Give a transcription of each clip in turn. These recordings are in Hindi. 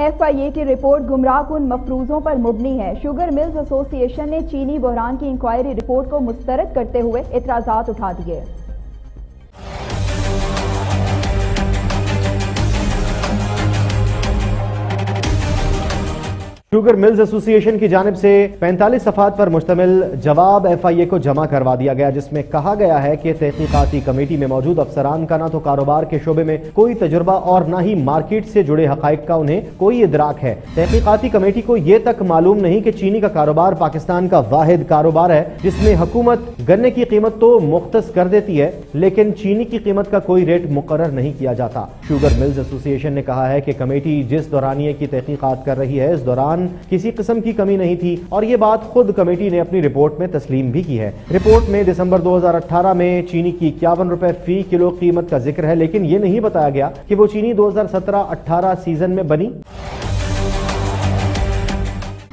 एफआईए की रिपोर्ट गुमराह उन मफरूजों पर मुबनी है। शुगर मिल्स एसोसिएशन ने चीनी बहरान की इंक्वायरी रिपोर्ट को मुस्तरद करते हुए इतराजात उठा दिए। शुगर मिल्स एसोसिएशन की जानब से 45 सफात पर मुश्तमिल जवाब एफ़ आई ए को जमा करवा दिया गया, जिसमें कहा गया है कि तहकीकती कमेटी में मौजूद अफसरान का ना तो कारोबार के शोबे में कोई तजुर्बा और न ही मार्केट से जुड़े हक का उन्हें कोई इदराक है। तहकीकती कमेटी को यह तक मालूम नहीं कि चीनी का कारोबार पाकिस्तान का वाहिद कारोबार है, जिसमें हुकूमत गन्ने की कीमत तो मुख्त कर देती है, लेकिन चीनी की कीमत का कोई रेट मुकर नहीं किया जाता। शुगर मिल्स एसोसिएशन ने कहा है कि कमेटी जिस दौरानिए की तहकीकत कर रही है, इस दौरान किसी किस्म की कमी नहीं थी। और ये बात खुद कमेटी ने अपनी रिपोर्ट में तस्लीम भी की है। रिपोर्ट में दिसंबर 2018 में चीनी की इक्यावन रुपए फ़ी किलो कीमत का ज़िक्र है, लेकिन ये नहीं बताया गया कि वो चीनी 2017-18 सीज़न में बनी।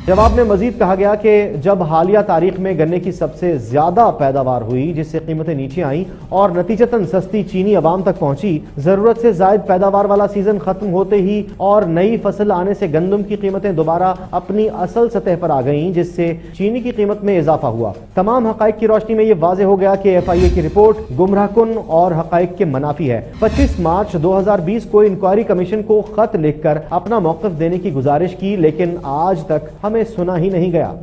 जवाब में मजीद कहा गया कि जब हालिया तारीख में गन्ने की सबसे ज़्यादा पैदावार हुई, जिससे कीमतें नीचे आईं और नतीजतन सस्ती चीनी अवाम तक पहुँची, ज़रूरत से जायद पैदावार वाला सीज़न खत्म होते ही और नई फ़सल आने से गंदम की कीमतें दोबारा अपनी असल सतह पर आ गईं, जिससे चीनी की कीमत में इजाफा हुआ। तमाम हक की रोशनी में यह वाजे हो गया कि एफ़ आई ए की रिपोर्ट गुमराह कुन और हक के मुनाफी है। पच्चीस मार्च दो हज़ार बीस को इंक्वायरी कमीशन को खत लिखकर अपना मौकफ देने की गुजारिश की, लेकिन आज तक हमें सुना ही नहीं गया।